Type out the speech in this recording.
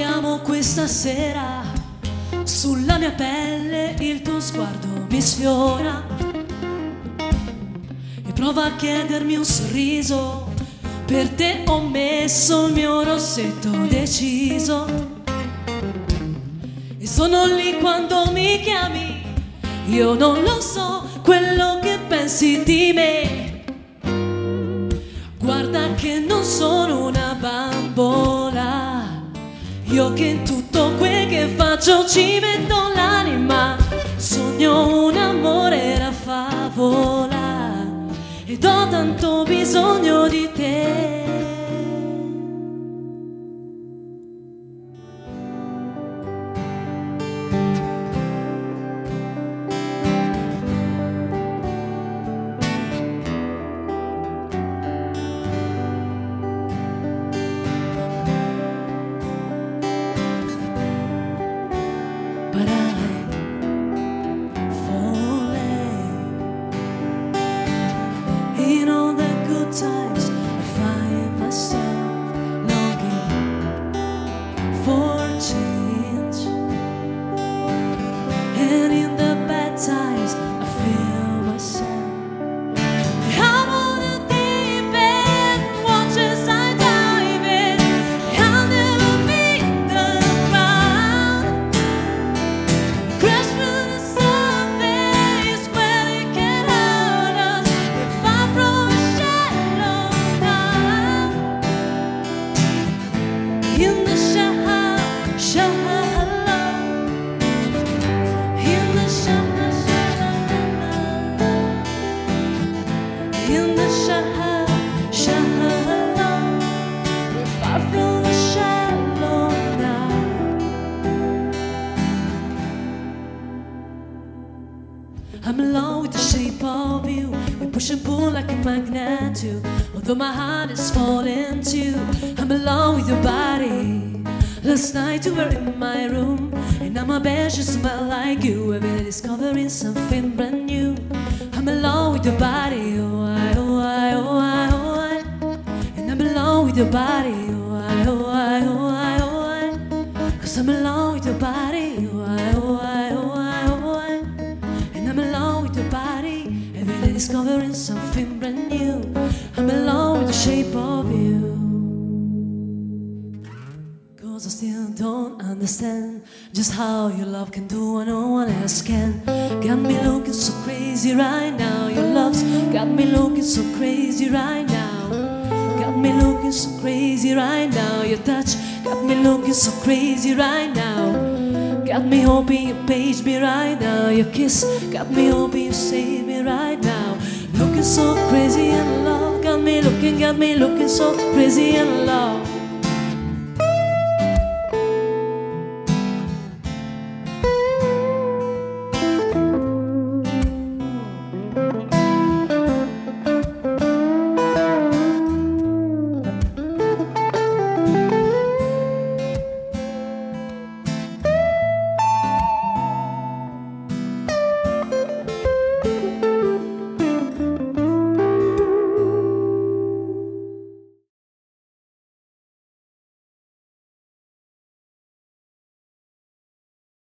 andiamo questa sera, sulla mia pelle il tuo sguardo mi sfiora. E prova a chiedermi un sorriso, per te ho messo il mio rossetto deciso. E sono lì quando mi chiami, io non lo so quello che pensi di me. Guarda che non sono io che in tutto quel che faccio ci metto l'anima. Sogno un amore da favola ed ho tanto bisogno di te. I'm in love with the shape of you. We push and pull like a magnet too. Although my heart is falling too. I'm in love with your body. Last night you were in my room, and now my bed just smell like you. I've been discovering something brand new. I'm in love with your body. Oh with your body. Oh I, oh I, oh I, oh I. Cause I'm in love with your body. Oh I, oh I, oh I, oh I. And I'm in love with your body. Every day discovering something brand new. I'm in love with the shape of you. Cause I still don't understand just how your love can do what no one else can. Got me looking so crazy right now. Your love's got me looking so crazy looking so crazy right now. Your touch got me looking so crazy right now. Got me hoping you page me right now. Your kiss got me hoping you save me right now. Looking so crazy in love. Got me looking, got me looking so crazy in love.